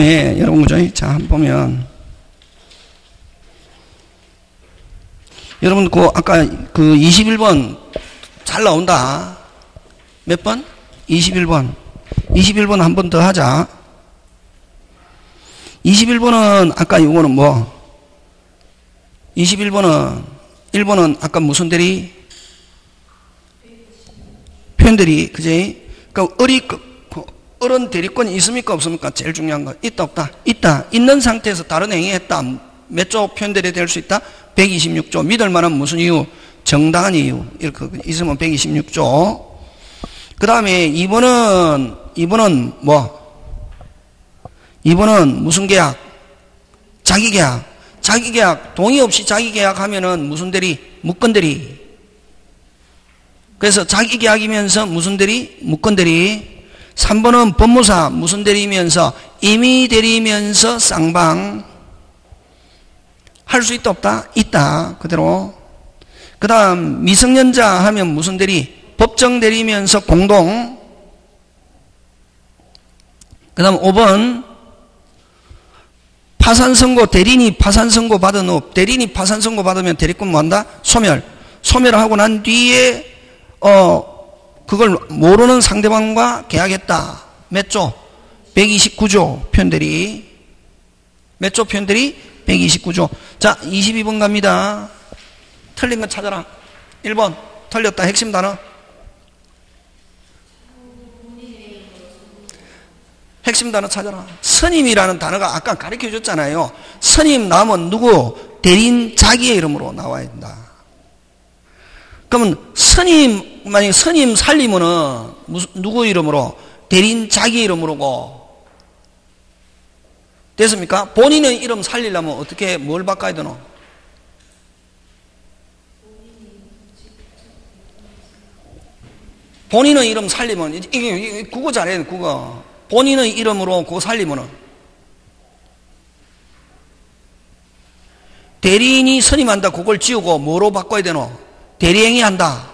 예, 여러분 그죠? 자, 한번 보면 여러분 그 아까 그 21번 잘 나온다. 몇 번? 21번. 21번 한 번 더 하자. 21번은 아까 이거는 뭐 21번은 1번은 아까 무슨 대리? 표현들이 그지? 그러니까 어리 어른 대리권이 있습니까 없습니까? 제일 중요한 거 있다 없다 있다 있는 상태에서 다른 행위했다 몇조 표현들이 될수 있다? 126조 믿을 만한 무슨 이유? 정당한 이유 이렇게 있으면 126조 그 다음에 2번은 2번은 뭐 2번은 무슨 계약? 자기 계약 자기 계약 동의 없이 자기 계약하면은 무슨 대리? 무건 대리 그래서 자기 계약이면서 무슨 대리? 무건 대리 3번은 법무사 무슨 대리면서 임의 대리면서 쌍방 할 수 있다 없다? 있다 그대로 그 다음 미성년자 하면 무슨 대리? 법정 대리면서 공동 그 다음 5번 파산 선고 대리인이 파산 선고 받은 후 대리인이 파산 선고 받으면 대리권 뭐한다? 소멸 소멸하고 난 뒤에 어 그걸 모르는 상대방과 계약했다. 몇 조? 129조 편들이. 몇 조 편들이? 129조. 자, 22번 갑니다. 틀린 거 찾아라. 1번. 틀렸다. 핵심 단어. 핵심 단어 찾아라. 스님이라는 단어가 아까 가르쳐 줬잖아요. 스님 나오면 누구? 대린 자기의 이름으로 나와야 된다. 그러면 스님, 만약 스님 살리면은 누구 이름으로? 대린 자기 이름으로고. 됐습니까? 본인의 이름 살리려면 어떻게, 뭘 바꿔야 되노? 본인의 이름 살리면, 이게, 국어 잘해, 국어. 본인의 이름으로 그거 살리면은. 대리인이 선임한다, 그걸 지우고 뭐로 바꿔야 되노? 대리행위 한다.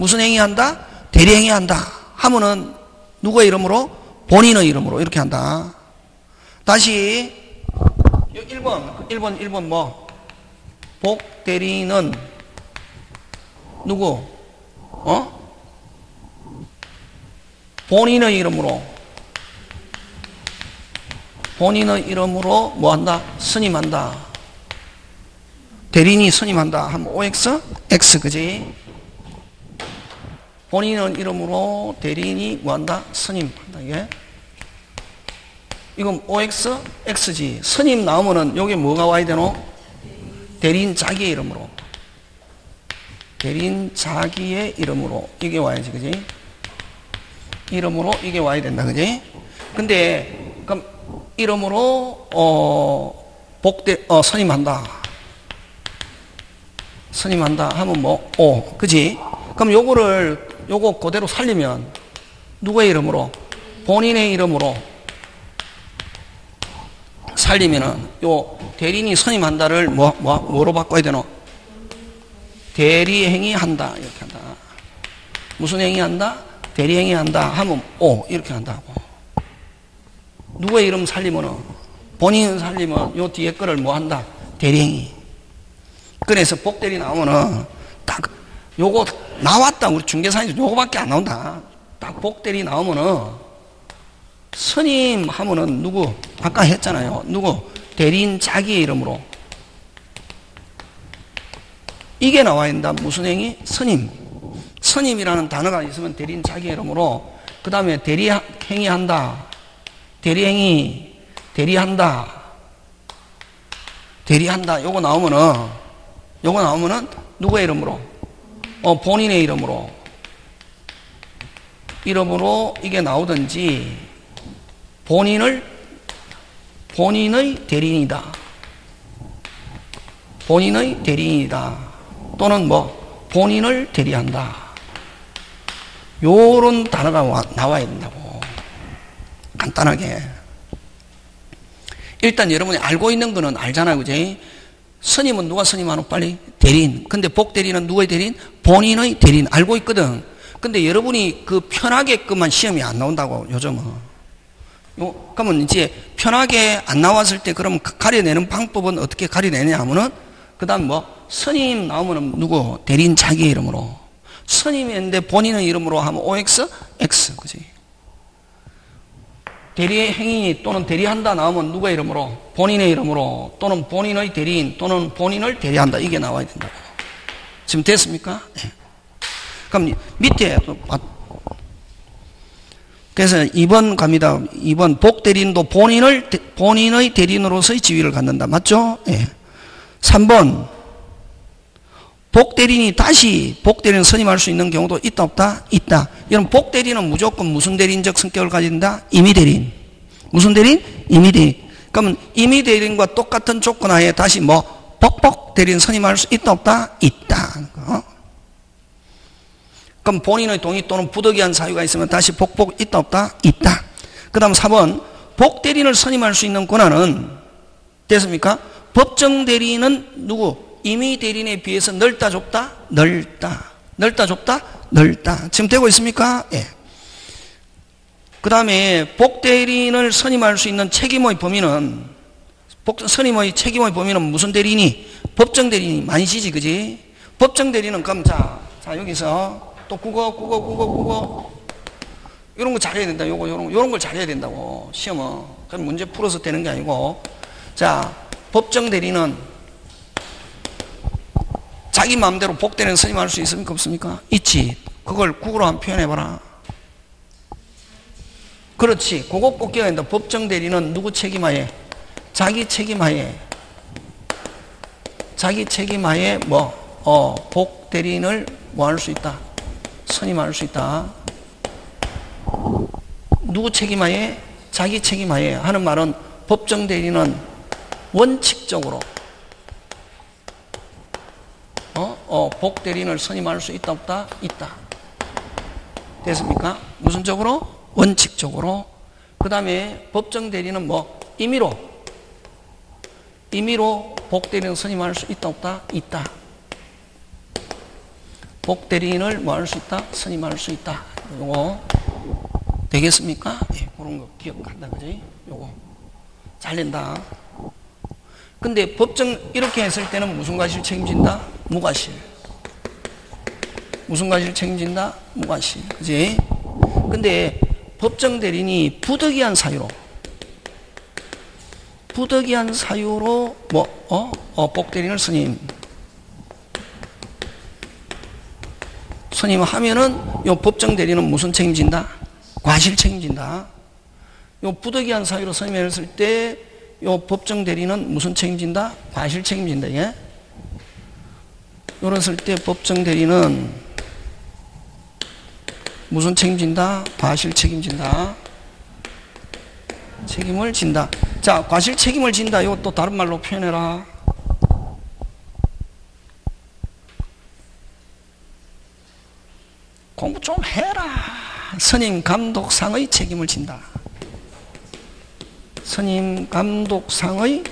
무슨 행위 한다? 대리행위 한다. 하면은 누구의 이름으로? 본인의 이름으로 이렇게 한다. 다시 1번 1번 1번 뭐? 복 대리는 누구? 어? 본인의 이름으로 본인의 이름으로 뭐 한다? 스님한다. 대리인이 선임한다 하면 OX? X 그지? 본인은 이름으로 대리인이 뭐한다? 선임한다 이게 이건 OX? X지 선임 나오면은 여기 뭐가 와야 되노? 대리인 자기의 이름으로 대리인 자기의 이름으로 이게 와야지 그지? 이름으로 이게 와야 된다 그지? 근데 그럼 이름으로 어 복대 어 선임한다 선임한다 하면 뭐, 오, 그지? 그럼 요거를, 요거 그대로 살리면 누구의 이름으로? 본인의 이름으로 살리면은 요 대리인이 선임한다를 뭐, 뭐, 뭐로 바꿔야 되노? 대리행위 한다. 이렇게 한다. 무슨 행위 한다? 대리행위 한다. 하면 오, 이렇게 한다고. 누구의 이름 살리면은 본인 살리면 요 뒤에 거를 뭐 한다? 대리행위. 그래서 복대리 나오면은 딱 요거 나왔다. 우리 중개사에서 요거밖에 안 나온다. 딱 복대리 나오면은 스님 하면은 누구? 아까 했잖아요. 누구? 대리인 자기의 이름으로. 이게 나와야 된다. 무슨 행위? 스님. 스님이라는 단어가 있으면 대리인 자기의 이름으로. 그 다음에 대리 행위 한다. 대리 행위. 대리한다. 대리한다. 요거 나오면은 요거 나오면은 누구의 이름으로? 어, 본인의 이름으로. 이름으로 이게 나오든지 본인을 본인의 대리인이다. 본인의 대리인이다. 또는 뭐 본인을 대리한다. 요런 단어가 와, 나와야 된다고. 간단하게. 일단 여러분이 알고 있는 거는 알잖아요. 그지? 스님은 누가 스님하노? 빨리 대리인. 근데 복대리는 누구의 대리인? 본인의 대리인. 알고 있거든. 근데 여러분이 그 편하게끔만 시험이 안 나온다고 요즘은. 요, 그러면 이제 편하게 안 나왔을 때 그럼 가려내는 방법은 어떻게 가려내냐 하면은 그 다음 뭐 스님 나오면은 누구 대리인 자기 이름으로 스님인데 본인의 이름으로 하면 OX X 그지 대리 행위 또는 대리한다 나오면 누구의 이름으로 본인의 이름으로 또는 본인의 대리인 또는 본인을 대리한다 이게 나와야 된다고 지금 됐습니까? 네. 그럼 밑에 그래서 2번 갑니다. 2번 복대리인도 본인을 본인의 대리인으로서의 지위를 갖는다. 맞죠? 예. 3번 복대리인이 다시 복대리인 선임할 수 있는 경우도 있다 없다? 있다. 이런 복대리인은 무조건 무슨 대리인적 성격을 가진다? 임의대리인. 무슨 대리인? 임의대리인. 그러면 임의대리인과 똑같은 조건 하에 다시 뭐 복복 대리인 선임할 수 있다 없다? 있다. 어? 그럼 본인의 동의 또는 부득이한 사유가 있으면 다시 복복 있다 없다? 있다. 그 다음 4번 복대리인을 선임할 수 있는 권한은 됐습니까? 법정 대리인은 누구? 임의 대리인에 비해서 넓다 좁다? 넓다. 넓다 좁다? 넓다. 지금 되고 있습니까? 예. 그 다음에 복대리인을 선임할 수 있는 책임의 범위는 복, 선임의 책임의 범위는 무슨 대리인이? 법정 대리인이 만시지 그지? 법정 대리인은 그럼 자, 자 여기서 또 국어, 국어, 국어, 국어. 이런 거 잘해야 된다. 요거, 요런, 요런 걸 잘해야 된다고. 시험은. 그럼 문제 풀어서 되는 게 아니고. 자, 법정 대리는 자기 마음대로 복대는 선임할 수 있습니까? 없습니까? 있지. 그걸 국어로 한번 표현해봐라. 그렇지. 그거 꼭 기억해야 된다. 법정 대리는 누구 책임하에? 자기 책임하에. 자기 책임하에 뭐, 어, 복 대리인을 뭐 할 수 있다. 선임할 수 있다. 누구 책임하에? 자기 책임하에 하는 말은 법정 대리는 원칙적으로 어? 어, 복 대리인을 선임할 수 있다 없다? 있다. 됐습니까? 무슨 적으로? 원칙적으로. 그 다음에 법정 대리는 뭐 임의로 임의로 복 대리인 선임할 수 있다 없다? 있다. 복 대리인을 뭐 할 수 있다? 선임할 수 있다. 요거 되겠습니까? 예, 그런 거 기억한다. 그지? 요거 잘 낸다. 근데 법정 이렇게 했을 때는 무슨 과실 책임진다? 무과실. 무슨 과실 책임진다? 무과실. 그지? 근데 법정 대리인이 부득이한 사유로 부득이한 사유로 뭐 어? 어, 복대리인을 선임 선임하면은 요 법정 대리는 무슨 책임진다? 과실 책임진다. 요 부득이한 사유로 선임했을 때요 법정 대리는 무슨 책임진다? 과실 책임진다. 예? 요랬을 때 법정 대리는 무슨 책임진다? 과실 책임진다. 책임을 진다. 자, 과실 책임을 진다. 이거 또 다른 말로 표현해라. 공부 좀 해라. 선임 감독상의 책임을 진다. 선임 감독상의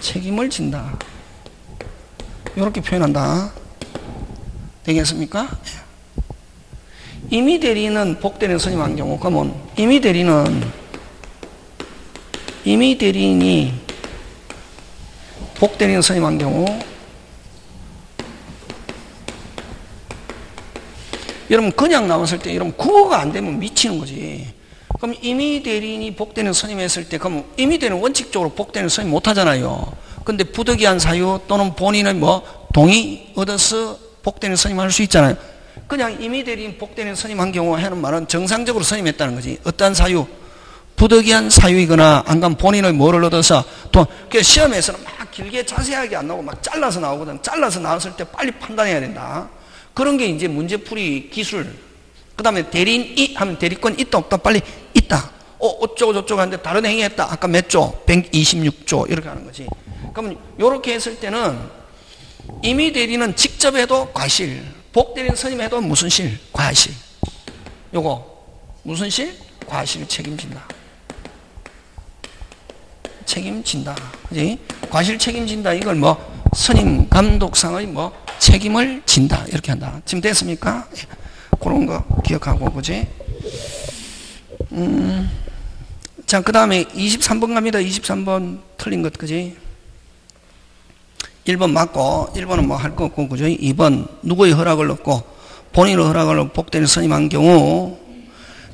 책임을 진다. 이렇게 표현한다. 되겠습니까? 임의 대리는 복대리인 선임한 경우, 그러면 임의 대리는 임의 대리인이 복대리인 선임한 경우 여러분 그냥 나왔을 때 여러분 국어가 안 되면 미치는 거지. 그럼 임의 대리인이 복되는 선임했을 때 그럼 임의 대리는 원칙적으로 복되는 선임 못 하잖아요. 근데 부득이한 사유 또는 본인의 뭐 동의 얻어서 복되는 선임할 수 있잖아요. 그냥 임의 대리인 복되는 선임한 경우 하는 말은 정상적으로 선임했다는 거지. 어떠한 사유? 부득이한 사유이거나 안간 본인의 뭐를 얻어서 또 시험에서는 막 길게 자세하게 안 나오고 막 잘라서 나오거든. 잘라서 나왔을 때 빨리 판단해야 된다. 그런 게 이제 문제풀이 기술. 그 다음에 대리인이 하면 대리권 있다 없다 빨리 있다. 어, 어쩌고 저쩌고 하는데 다른 행위 했다. 아까 몇 조? 126조. 이렇게 하는 거지. 그러면 이렇게 했을 때는 이미 대리는 직접 해도 과실. 복 대리는 선임해도 무슨 실? 과실. 요거. 무슨 실? 과실 책임진다. 책임진다. 그지? 과실 책임진다. 이걸 뭐 선임 감독상의 뭐 책임을 진다. 이렇게 한다. 지금 됐습니까? 예. 그런 거 기억하고, 그지? 음. 자, 그 다음에 23번 갑니다. 23번 틀린 것, 그지? 1번 맞고, 1번은 뭐 할 거 없고, 그죠? 2번, 누구의 허락을 얻고, 본인의 허락을 얻고 복대는 선임한 경우,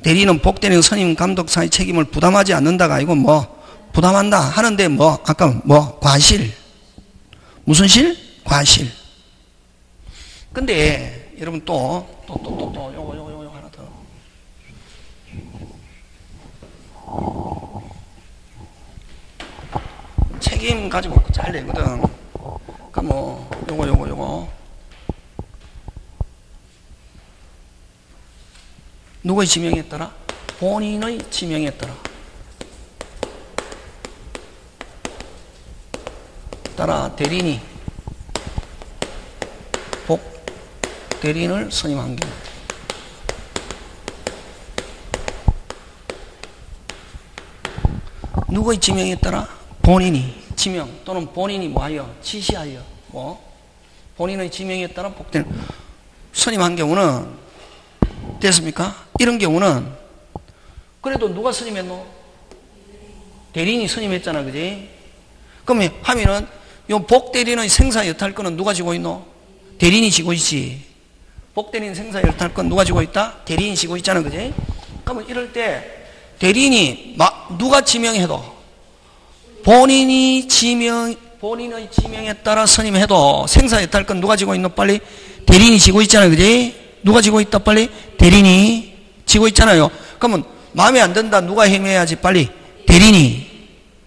대리는 복대는 선임 감독사의 책임을 부담하지 않는다가 아니고 뭐, 부담한다 하는데 뭐, 아까 뭐, 과실. 무슨 실? 과실. 근데, 여러분 또, 또, 또, 또, 또, 요거, 요거, 요거 하나 더. 책임 가지고 잘 내거든. 그니까 뭐, 요거, 요거, 요거. 누구의 지명했더라? 본인의 지명했더라. 따라 대리인이 복 대리인을 선임한 경우 누구의 지명에 따라 본인이 지명 또는 본인이 뭐하여 지시하여 뭐 본인의 지명에 따라 복대를 선임한 경우는 됐습니까? 이런 경우는 그래도 누가 선임했노? 대리인이 선임했잖아 그지? 그러면 하면은 요 복대리인의 생사 여탈권은 누가 지고 있노? 대리인이 지고 있지 복대리인 생사 여탈권 누가 지고 있다? 대리인이 지고 있잖아 그지? 그러면 이럴 때 대리인이 누가 지명해도 본인이 지명 본인의 지명에 따라 선임해도 생사에 딸 건 누가 지고 있노? 빨리 대리인이 지고 있잖아요. 그지? 누가 지고 있다? 빨리 대리인이 지고 있잖아요. 그러면 마음에 안 든다. 누가 해임해야지? 빨리 대리인이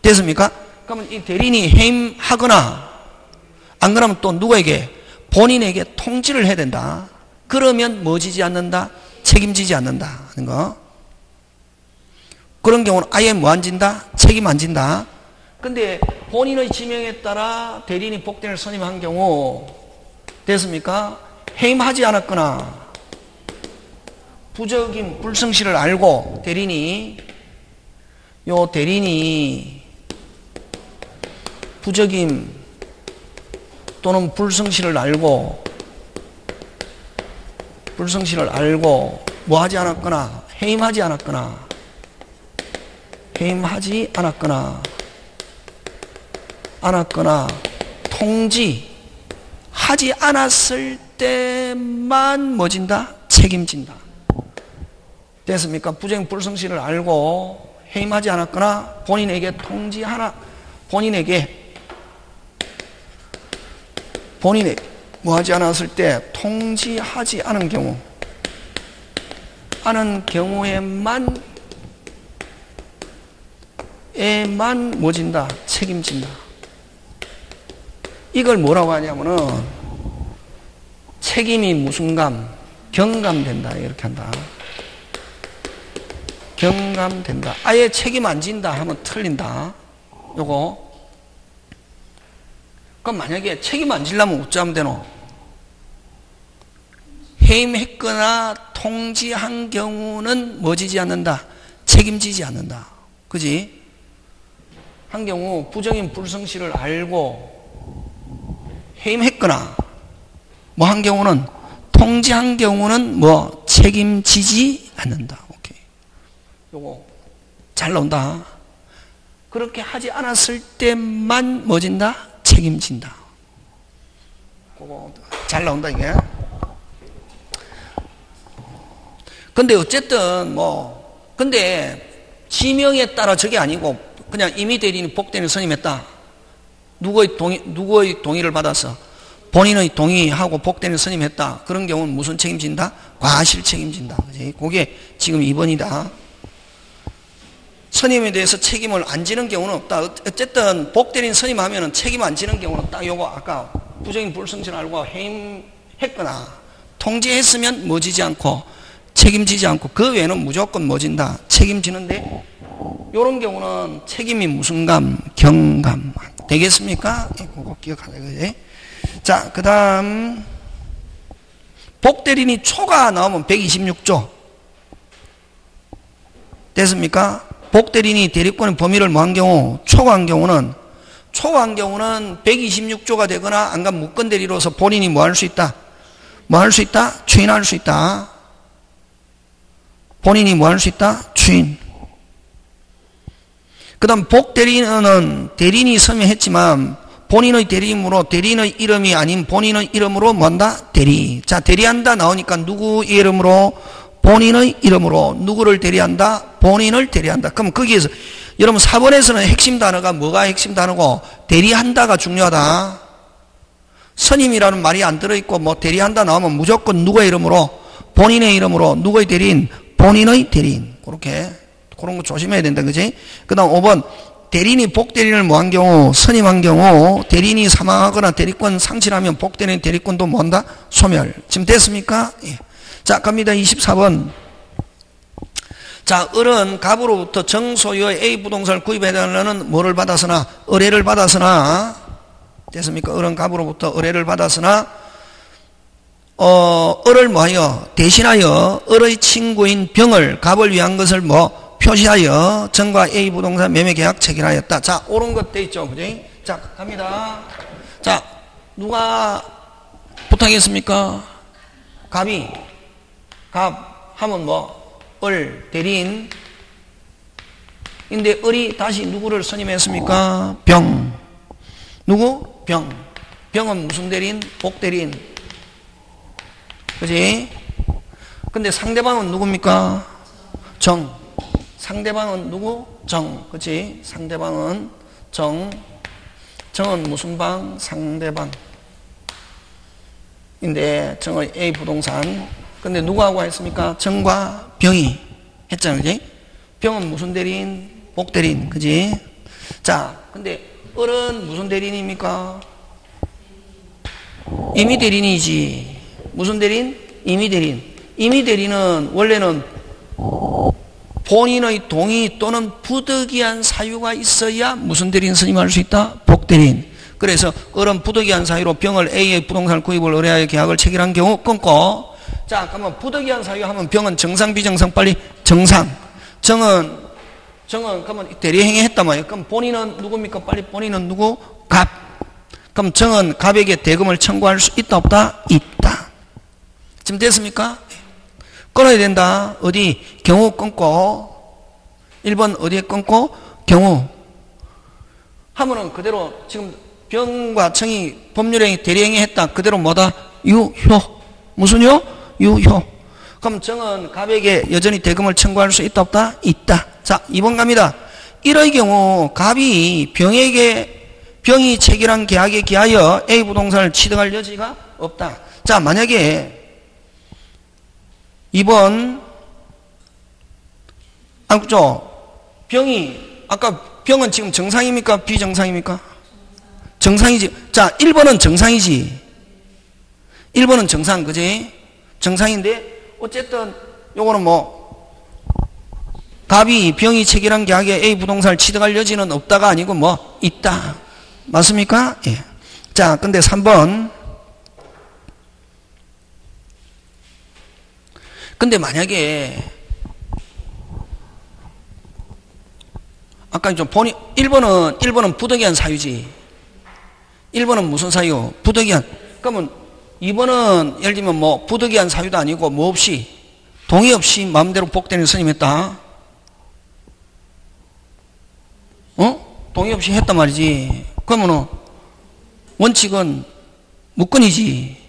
됐습니까? 그러면 이 대리인이 해임하거나 안 그러면 또 누구에게? 본인에게 통지를 해야 된다. 그러면 뭐 지지 않는다? 책임지지 않는다 하는 거. 그런 경우는 아예 뭐 안 진다? 책임 안 진다. 근데 본인의 지명에 따라 대리인이 복대를 선임한 경우 됐습니까? 해임하지 않았거나 부적인 불성실을 알고 대리인이 요 대리인이 부적임 또는 불성실을 알고 불성실을 알고 뭐 하지 않았거나 해임하지 않았거나 해임하지 않았거나 않았거나 통지하지 않았을 때만 뭐진다? 책임진다. 됐습니까? 부정 불성실을 알고 해임하지 않았거나 본인에게 통지 하나 본인에게 본인에게 뭐 하지 않았을 때 통지하지 않은 경우 않은 경우에만 에만 뭐진다? 책임진다. 이걸 뭐라고 하냐면은 책임이 무슨 감? 경감된다. 이렇게 한다. 경감된다. 아예 책임 안 진다 하면 틀린다. 요거. 그럼 만약에 책임 안 지려면 어쩌면 되노? 해임했거나 통지한 경우는 뭐지지 않는다? 책임지지 않는다. 그지? 한 경우 부정인 불성실을 알고 해임했거나 뭐 한 경우는 통지한 경우는 뭐 책임지지 않는다. 오케이. 요거 잘 나온다. 그렇게 하지 않았을 때만 뭐진다? 책임진다. 그거 잘 나온다 이게. 근데 어쨌든 뭐 근데 지명에 따라 저게 아니고 그냥 이미 대리인이 복대는 선임했다. 누구의 동의, 누구의 동의를 받아서 본인의 동의하고 복대는 선임했다. 그런 경우는 무슨 책임진다? 과실 책임진다. 그지? 그게 지금 2번이다. 선임에 대해서 책임을 안 지는 경우는 없다. 어쨌든 복대리인 선임하면 책임 안 지는 경우는 딱 요거 아까 부정인 불성실 알고 해임했거나 통지했으면 뭐지지 않고 책임지지 않고 그 외에는 무조건 뭐진다. 책임지는데 이런 경우는 책임이 무슨 감? 경감. 되겠습니까? 예, 그거 기억하자, 그지? 자, 그 다음. 복대리인이 초가 나오면 126조. 됐습니까? 복대리인이 대리권의 범위를 뭐한 경우, 초과한 경우는, 초과한 경우는 126조가 되거나 안간 무권 대리로서 본인이 뭐 할 수 있다? 뭐 할 수 있다? 추인할 수 있다. 본인이 뭐 할 수 있다? 추인. 그 다음 복대리인은 대리인이 서명했지만 본인의 대리인으로 대리인의 이름이 아닌 본인의 이름으로 뭔다? 대리. 자, 대리한다 나오니까 누구 이름으로? 본인의 이름으로 누구를 대리한다? 본인을 대리한다. 그럼 거기에서 여러분 4번에서는 핵심 단어가 뭐가 핵심 단어고 대리한다가 중요하다. 선임이라는 말이 안 들어있고 뭐 대리한다 나오면 무조건 누구의 이름으로 본인의 이름으로 누구의 대리인 본인의 대리인 그렇게 그런 거 조심해야 된다 그지? 그 다음 5번 대리인이 복대리인을 뭐한 경우 선임한 경우 대리인이 사망하거나 대리권 상실하면 복대리인 대리권도 뭔다? 소멸. 지금 됐습니까? 예. 자 갑니다. 24번. 자, 을은 갑으로부터 정소유의 A 부동산을 구입해 달라는 뭐를 받았으나, 의뢰를 받았으나, 됐습니까? 을은 갑으로부터 의뢰를 받았으나, 어, 을을 뭐하여, 대신하여 을의 친구인 병을 갑을 위한 것을 뭐, 표시하여 정과 A 부동산 매매 계약 체결하였다. 자, 옳은 것돼 있죠. 그지? 자, 갑니다. 자, 누가 부탁했습니까? 갑이, 갑 하면 뭐, 을 대리인 인데 을이 다시 누구를 선임했습니까? 병 누구? 병 병은 무슨 대리인? 복 대리인 그지? 근데 상대방은 누굽니까? 정 상대방은 누구? 정 그치? 상대방은 정 정은 무슨 방? 상대방 인데 정의 A 부동산 근데 누구하고 했습니까? 정과 병이 했잖아요. 그지? 병은 무슨 대리인? 복 대리인. 그지? 자, 근데 을은 무슨 대리인입니까? 임의 대리인이지. 무슨 대리인? 임의 대리인. 임의 대리인은 원래는 본인의 동의 또는 부득이한 사유가 있어야 무슨 대리인 선임할 수 있다? 복 대리인. 그래서 을은 부득이한 사유로 병을 A의 부동산 구입을 의뢰하여 계약을 체결한 경우 끊고 자, 그러면 부득이한 사유 하면 병은 정상, 비정상, 빨리 정상. 정은, 정은, 그러면 대리행위 했단 말이에요. 그럼 본인은 누굽니까? 빨리 본인은 누구? 갑. 그럼 정은 갑에게 대금을 청구할 수 있다, 없다? 있다. 지금 됐습니까? 끊어야 된다. 어디? 경우 끊고. 1번 어디에 끊고? 경우. 하면은 그대로 지금 병과 청이 법률행위 대리행위 했다. 그대로 뭐다? 유효. 무슨 요? 유효. 그럼 정은 갑에게 여전히 대금을 청구할 수 있다 없다? 있다. 자, 2번 갑니다. 이의 경우 갑이 병에게 병이 체결한 계약에 기하여 A 부동산을 취득할 여지가 없다. 자, 만약에 2번 안 그죠? 병이 아까 병은 지금 정상입니까? 비정상입니까? 정상이지. 자, 1번은 정상이지. 1번은 정상, 그지? 정상인데 어쨌든 요거는 뭐 갑이 병이 체결한 계약에 A 부동산을 취득할 여지는 없다가 아니고 뭐 있다. 맞습니까? 예. 자, 근데 3번 근데 만약에 아까 좀 본인 1번은 1번은 부득이한 사유지. 1번은 무슨 사유? 부득이한. 그러면 2번은 예를 들면 뭐 부득이한 사유도 아니고 뭐 없이 동의 없이 마음대로 복되는 스님 했다. 어? 동의 없이 했단 말이지. 그러면은 원칙은 무건이지.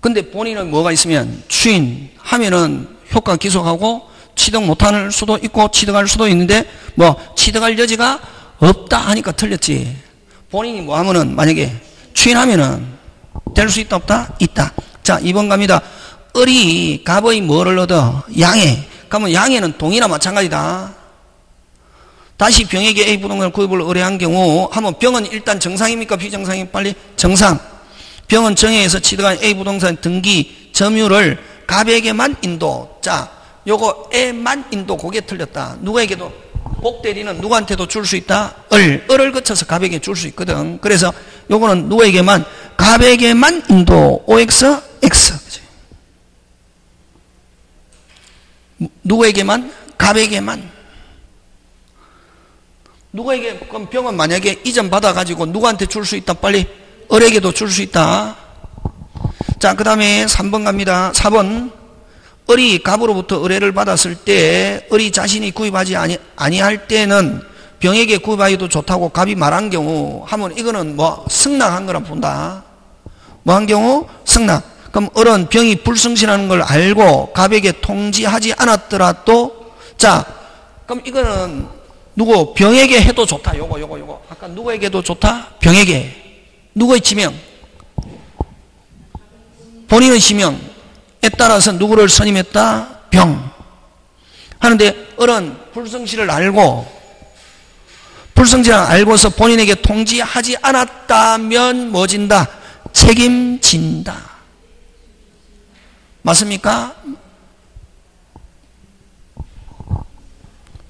근데 본인은 뭐가 있으면 추인 하면은 효과 기속하고 취득 못할 수도 있고 취득할 수도 있는데 뭐 취득할 여지가 없다 하니까 틀렸지. 본인이 뭐 하면은 만약에 추인하면은 될 수 있다 없다? 있다. 자 2번 갑니다. 을이 갑의 뭐를 얻어? 양해. 그러면 양해는 동이나 마찬가지다. 다시 병에게 A 부동산을 구입을 의뢰한 경우 하면 병은 일단 정상입니까? 비정상이 빨리 정상. 병은 정해에서 취득한 A 부동산 등기 점유를 갑에게만 인도. 자, 요거 에만 인도 그게 틀렸다. 누구에게도 복대리는 누구한테도 줄 수 있다? 을. 을을 거쳐서 갑에게 줄 수 있거든. 그래서 요거는 누구에게만 갑에게만 인도 OX X 누구에게만 갑에게만 누구에게 그럼 병은 만약에 이전 받아 가지고 누구한테 줄 수 있다 빨리 을에게도 줄 수 있다 자 그 다음에 3번 갑니다 4번 을이 갑으로부터 의뢰를 받았을 때 을이 자신이 구입하지 아니, 아니할 때는 병에게 구입하기도 좋다고 갑이 말한 경우 하면 이거는 뭐 승낙한 거라 본다. 뭐 한 경우 승낙. 그럼 어른 병이 불성실하는 걸 알고 갑에게 통지하지 않았더라도 자 그럼 이거는 누구 병에게 해도 좋다. 요거 요거 요거 아까 누구에게도 좋다. 병에게 누구의 지명 본인의 지명에 따라서 누구를 선임했다? 병. 하는데 어른 불성실을 알고 불성실을 알고서 본인에게 통지하지 않았다면 뭐진다? 책임진다. 맞습니까?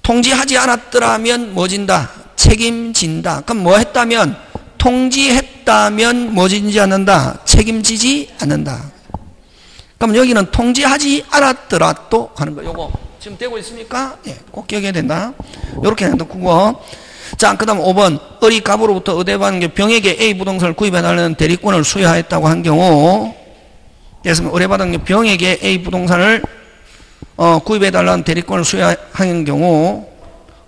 통지하지 않았더라면 뭐진다? 책임진다. 그럼 뭐 했다면? 통지했다 면 뭐진지 않는다? 책임지지 않는다. 그럼 여기는 통지하지 않았더라도 하는 거. 요거 지금 되고 있습니까? 예, 꼭 기억해야 된다. 요렇게 국어. 자, 그 다음 5번. 어리 갑으로부터 의대받은 게 병에게 A 부동산을 구입해달라는 대리권을 수여하였다고 한 경우, 그래서 의뢰받은 게 병에게 A 부동산을 어, 구입해달라는 대리권을 수여한 경우,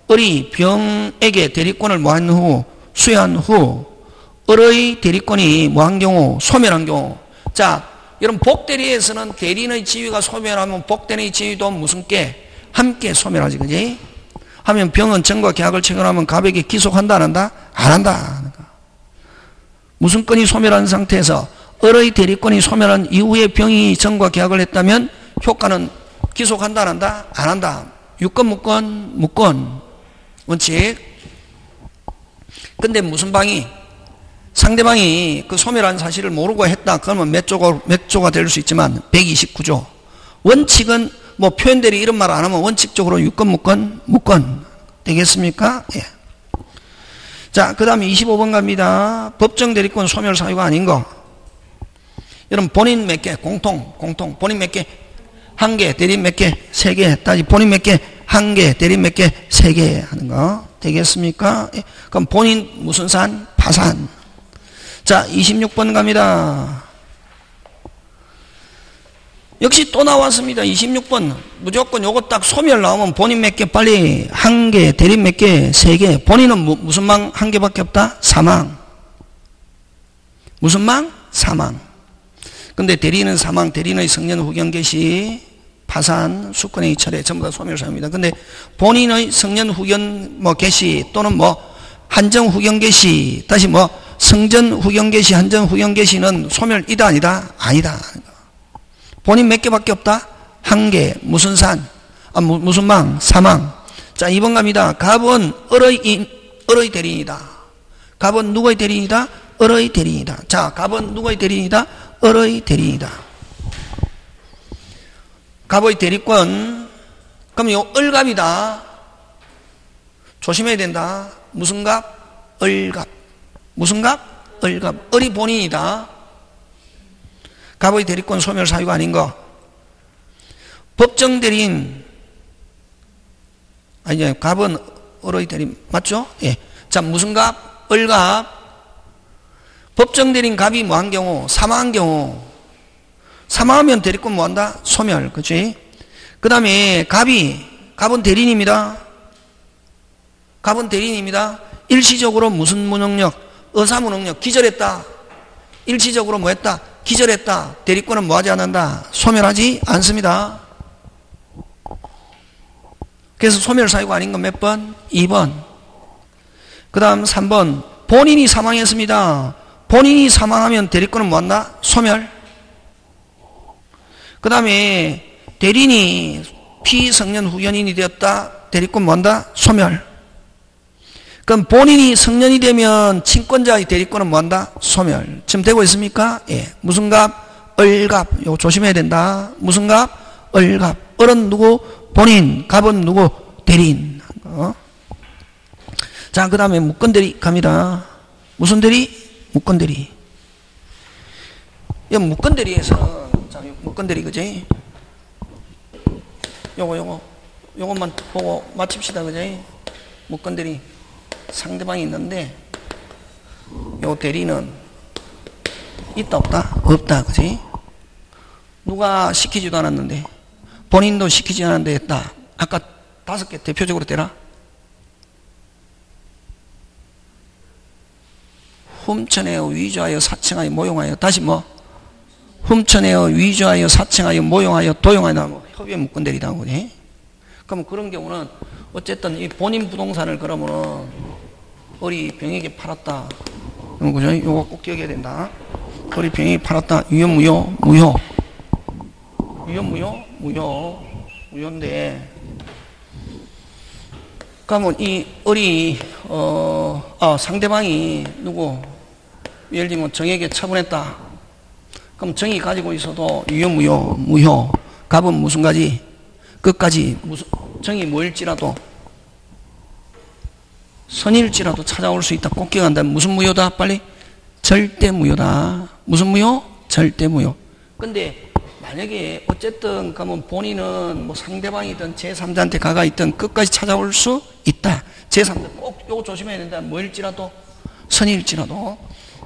어리 병에게 대리권을 뭐한 후, 수여한 후, 을의 대리권이 뭐한 경우, 소멸한 경우. 자, 여러분 복대리에서는 대리인의 지위가 소멸하면 복대리의 지위도 무슨 게 함께 소멸하지 그지? 하면 병은 정과 계약을 체결하면 갑에게 기속한다 안 한다? 안 한다. 무슨 건이 소멸한 상태에서 을의 대리권이 소멸한 이후에 병이 정과 계약을 했다면 효과는 기속한다 안 한다? 안 한다. 유권 무권 무권 원칙. 근데 무슨 방이 상대방이 그 소멸한 사실을 모르고 했다. 그러면 몇 조가, 몇 조가 될 수 있지만 129조. 원칙은 뭐 표현들이 이런 말 안 하면 원칙적으로 유권, 무권, 무권. 되겠습니까? 예. 자, 그 다음에 25번 갑니다. 법정 대리권 소멸 사유가 아닌 거. 여러분, 본인 몇 개? 공통, 공통. 본인 몇 개? 한 개, 대리 몇 개? 세 개. 따지, 본인 몇 개? 한 개, 대리 몇 개? 세 개 하는 거. 되겠습니까? 예. 그럼 본인 무슨 산? 파산. 자, 26번 갑니다. 역시 또 나왔습니다. 26번. 무조건 요거 딱 소멸 나오면 본인 몇 개 빨리 한 개, 대립 몇 개, 세 개. 본인은 무, 무슨 망 한 개밖에 없다? 사망. 무슨 망? 사망. 근데 대리는 사망, 대리의 성년 후견 개시, 파산, 수권의 철회 전부 다 소멸 사유입니다. 근데 본인의 성년 후견 뭐 개시 또는 뭐 한정 후견 개시 다시 뭐 성전 후견 개시, 한전 후견 개시는 소멸이다 아니다? 아니다. 본인 몇 개밖에 없다? 한 개. 무슨 산? 아, 무, 무슨 망? 사망. 자, 2번 갑니다. 갑은 을의, 을의 대리인이다. 갑은 누구의 대리인이다? 을의 대리인이다. 자, 갑은 누구의 대리인이다? 을의 대리인이다. 갑의 대리권. 그럼 요 을갑이다. 조심해야 된다. 무슨 갑? 을갑. 무슨 갑? 을갑. 을이 본인이다. 갑의 대리권 소멸 사유가 아닌 거. 법정 대리인. 아니, 갑은 을의 대리인. 맞죠? 예. 자, 무슨 갑? 을갑. 법정 대리인 갑이 뭐한 경우? 사망한 경우. 사망하면 대리권 뭐 한다? 소멸. 그치? 그 다음에 갑이, 갑은 대리인입니다. 갑은 대리인입니다. 일시적으로 무슨 무능력? 의사무능력. 기절했다. 일시적으로 뭐 했다? 기절했다. 대리권은 뭐 하지 않는다? 소멸하지 않습니다. 그래서 소멸 사유가 아닌 건 몇 번? 2번. 그 다음 3번. 본인이 사망했습니다. 본인이 사망하면 대리권은 뭐 한다? 소멸. 그 다음에 대리인이 피성년 후견인이 되었다. 대리권 뭐 한다? 소멸. 그럼 본인이 성년이 되면 친권자의 대리권은 뭐 한다? 소멸. 지금 되고 있습니까? 예. 무슨 갑? 을갑. 이거 조심해야 된다. 무슨 갑? 을갑. 을은 누구? 본인. 갑은 누구? 대리인. 어? 자, 그 다음에 묶건대리 갑니다. 무슨 대리? 묶건대리. 이 묶건대리에서, 자, 묶건대리, 그지? 요거, 요거. 요것만 보고 맞춥시다, 그지? 묶건대리. 상대방이 있는데 요 대리는 있다 없다? 없다 그지? 누가 시키지도 않았는데 본인도 시키지 않았는데 했다 아까 다섯 개 대표적으로 대라 훔쳐내어 위조하여 사칭하여 모용하여 다시 뭐 훔쳐내어 위조하여 사칭하여 모용하여 도용하여 협의에 묶은 대리다 그지? 그럼 그런 경우는 어쨌든 이 본인 부동산을 그러면은 어리 병에게 팔았다. 그죠? 요거 꼭 기억해야 된다. 어리 병에게 팔았다. 유효 무효? 무효. 유효 무효? 무효. 무효인데. 그러면 이 어리 어, 어 상대방이 누구? 예를 들면 정에게 처분했다. 그럼 정이 가지고 있어도 유효 무효? 무효. 값은 무슨 가지 끝까지 무슨 정이 뭐일지라도 선일지라도 찾아올 수 있다. 꼭 기억한다 무슨 무효다? 빨리. 절대 무효다. 무슨 무효? 절대 무효. 근데 만약에 어쨌든 그러면 본인은 뭐 상대방이든 제3자한테 가가 있든 끝까지 찾아올 수 있다. 제3자 꼭 요거 조심해야 된다. 뭐일지라도 선일지라도.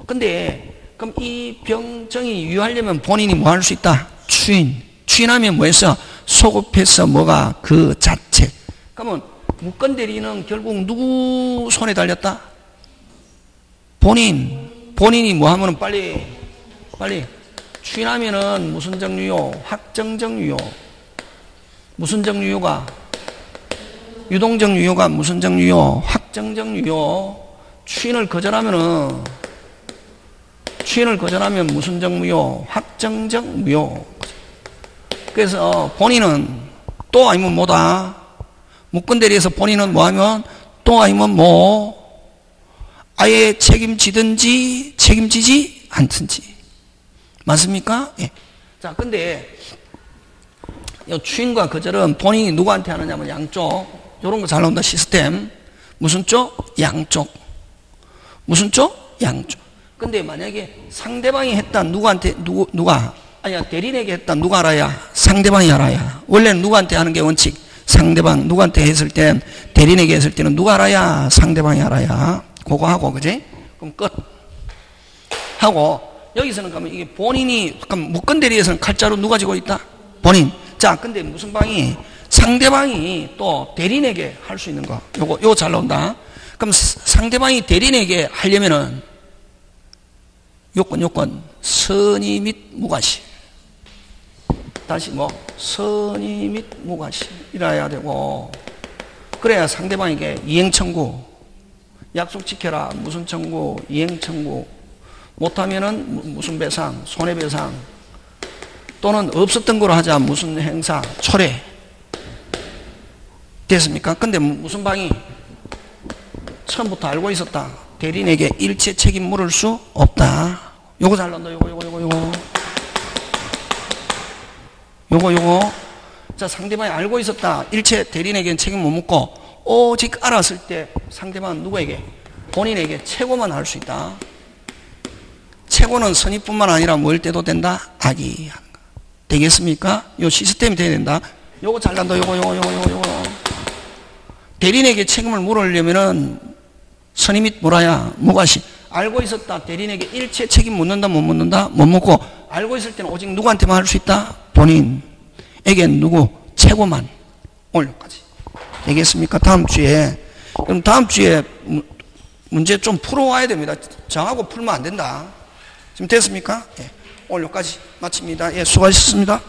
근데 그럼 이 병정이 유효하려면 본인이 뭐 할 수 있다? 추인. 추인하면 뭐 했어? 소급해서 뭐가 그 자체. 그러면 무건 대리는 결국 누구 손에 달렸다? 본인. 본인이 뭐 하면은 빨리, 빨리. 추인하면은 무슨 정유효? 확정적 유효. 무슨 정유효가? 유동적 유효가 무슨 정유효? 확정적 유효. 추인을 거절하면은 추인을 거절하면 무슨 정무요? 확정적 무효. 그래서 본인은 또 아니면 뭐다? 묶은 대리에서 본인은 뭐 하면 또 아니면 뭐 아예 책임지든지 책임지지 않든지. 맞습니까? 예. 자, 근데 이 추인과 거절은 본인이 누구한테 하느냐면 양쪽. 이런 거 잘 나온다. 시스템. 무슨 쪽? 양쪽. 무슨 쪽? 양쪽. 근데 만약에 상대방이 했다 누구한테 누구 누가 아니야 대리인에게 했다. 누가 알아야? 상대방이 알아야. 원래는 누구한테 하는 게 원칙? 상대방 누구한테 했을 땐 대리인에게 했을 때는 누가 알아야? 상대방이 알아야. 그거 하고 그지? 그럼 끝. 하고 여기서는 그러면 이게 본인이 그럼 묶은 대리에서는 칼자루 누가 지고 있다? 본인. 자 근데 무슨 방이? 상대방이 또 대리인에게 할 수 있는 거. 요거 요거 잘 나온다. 그럼 상대방이 대리인에게 하려면은 요건 요건 선의 및 무과실 다시 뭐 선의 및 무과실이라 야 되고 그래야 상대방에게 이행 청구 약속 지켜라 무슨 청구 이행 청구 못하면은 무슨 배상 손해배상 또는 없었던 거로 하자 무슨 행사 초래 됐습니까? 근데 무슨 방이 처음부터 알고 있었다 대리인에게 일체 책임 물을 수 없다 요거 잘 난다. 요거, 요거, 요거, 요거. 자, 상대방이 알고 있었다. 일체 대리인에게는 책임 못 묻고, 오직 알았을 때 상대방은 누구에게? 본인에게 최고만 할 수 있다. 최고는 선의뿐만 아니라 뭘 때도 된다? 악이. 되겠습니까? 요 시스템이 돼야 된다. 요거 잘 난다. 요거, 요거, 요거, 요거, 요거. 대리인에게 책임을 물으려면은 및 뭐라야? 무과시. 알고 있었다. 대리인에게 일체 책임 묻는다, 못 묻는다? 못 묻고, 알고 있을 때는 오직 누구한테만 할 수 있다? 본인에게 누구? 최고만. 오늘 까지. 되겠습니까? 다음 주에. 그럼 다음 주에 문제 좀 풀어와야 됩니다. 정하고 풀면 안 된다. 지금 됐습니까? 예. 오늘까지 마칩니다. 예, 수고하셨습니다.